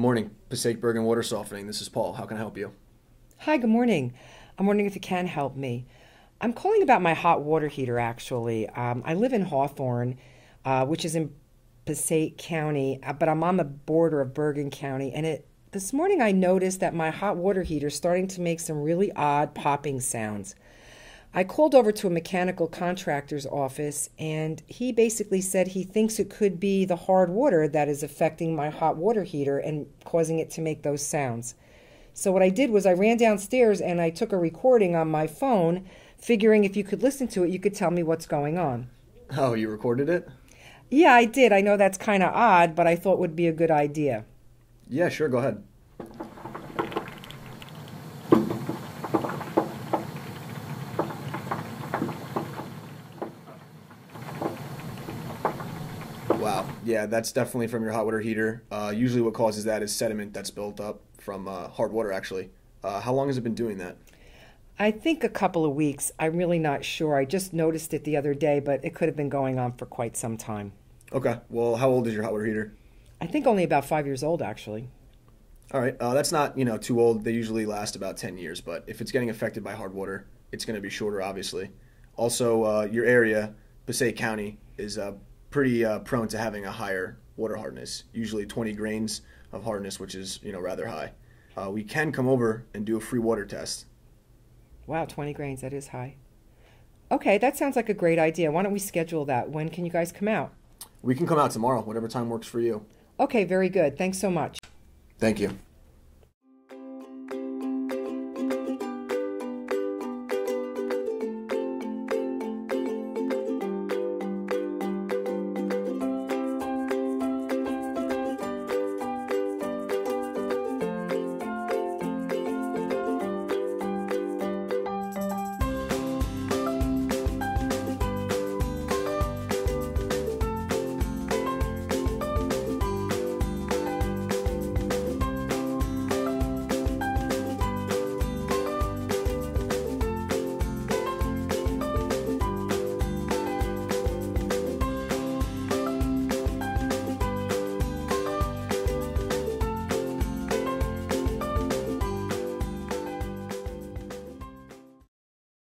morning, Passaic Bergen Water Softening. This is Paul. How can I help you? Hi, good morning. I'm wondering if you can help me. I'm calling about my hot water heater, actually. Um, I live in Hawthorne, uh, which is in Passaic County, uh, but I'm on the border of Bergen County. And it this morning I noticed that my hot water heater is starting to make some really odd popping sounds. I called over to a mechanical contractor's office, and he basically said he thinks it could be the hard water that is affecting my hot water heater and causing it to make those sounds. So, what I did was I ran downstairs and I took a recording on my phone, figuring if you could listen to it, you could tell me what's going on. Oh, you recorded it? Yeah, I did. I know that's kind of odd, but I thought would be a good idea. Yeah, sure, go ahead. Wow. Yeah, that's definitely from your hot water heater. Uh, usually, what causes that is sediment that's built up from uh, hard water, actually. Uh, how long has it been doing that? I think a couple of weeks. I'm really not sure. I just noticed it the other day, but it could have been going on for quite some time. Okay. Well, how old is your hot water heater? I think only about five years old, actually. All right. Uh, that's not you know too old. They usually last about ten years, but if it's getting affected by hard water, it's going to be shorter, obviously. Also, uh, your area, Passaic County, is uh, pretty uh, prone to having a higher water hardness, usually 20 grains of hardness, which is you know rather high. Uh, we can come over and do a free water test. Wow, 20 grains, that is high. Okay, that sounds like a great idea. Why don't we schedule that? When can you guys come out? We can come out tomorrow, whatever time works for you. Okay, very good. Thanks so much. Thank you.